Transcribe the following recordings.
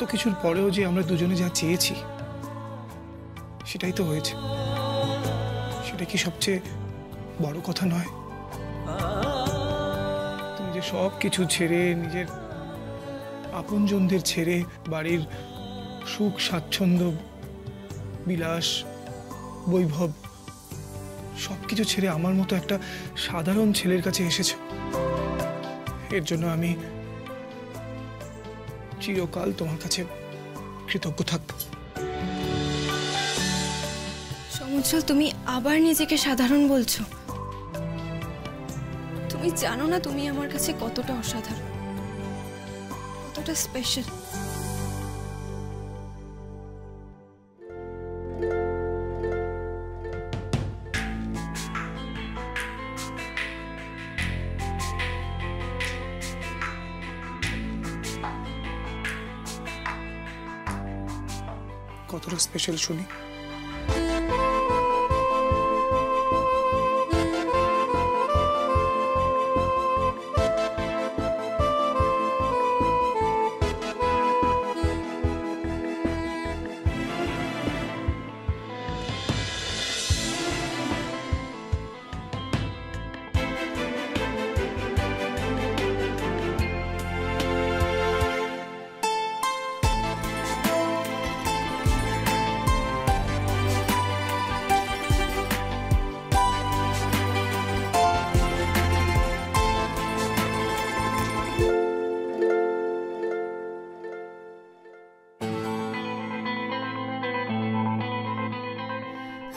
এত কিছুর পরেও যে আমরা দুজনে যা চেয়েছি, সেটাই তো হয়েছে। সেটা কি সবচেয়ে বড় কথা নয়? তুমি যে সব কিছু ছেড়ে, নিজের আপনজনদের ছেড়ে, বাড়ির সুখ, স্বাচ্ছন্দ্য, বিলাস, বৈভব সব কিছু ছেড়ে আমার মতো একটা সাধারণ ছেলের কাছে এসেছে। এর জন্য আমি চিরকাল তোমার কাছে কৃতজ্ঞ থাকব সমুজ্জ্বল, তুমি আবার নিজেকে সাধারণ বলছো। তুমি জানো না তুমি আমার কাছে কতটা অসাধারণ, কতটা স্পেশাল কতটা স্পেশাল শুনি।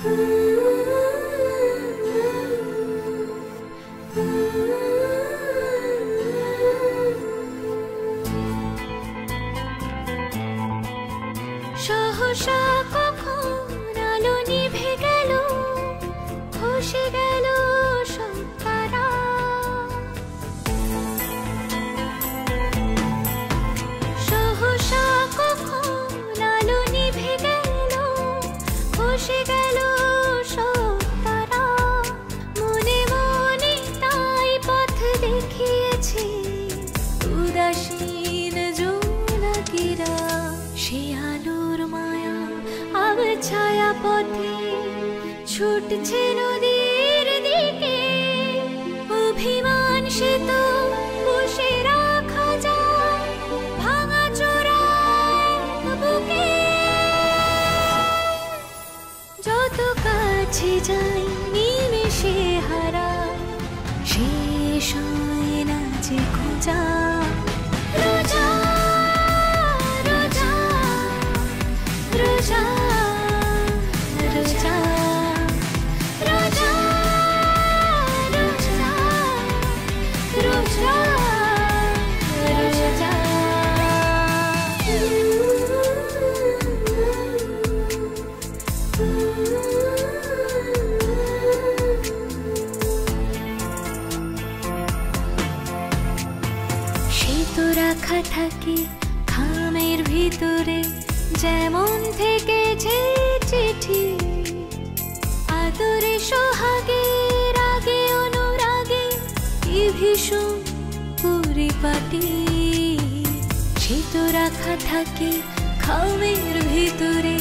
Hmm. ছায়া পথে ছুটছে নদীর দিকে। অভিমান সে তো বসে রাখা যায়, ভাঙা চোরা বুকে। যত কাছে যাই তো রাখা থাকে খামের ভিতরে। যেমন থেকে যে চিঠি, আদরে সোহাগে, রাগে, অনুরাগে, কি ভীষণ পরিপাটি। সে রাখা থাকে খামের ভিতরে।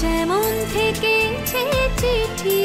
যেমন থেকে যে চিঠি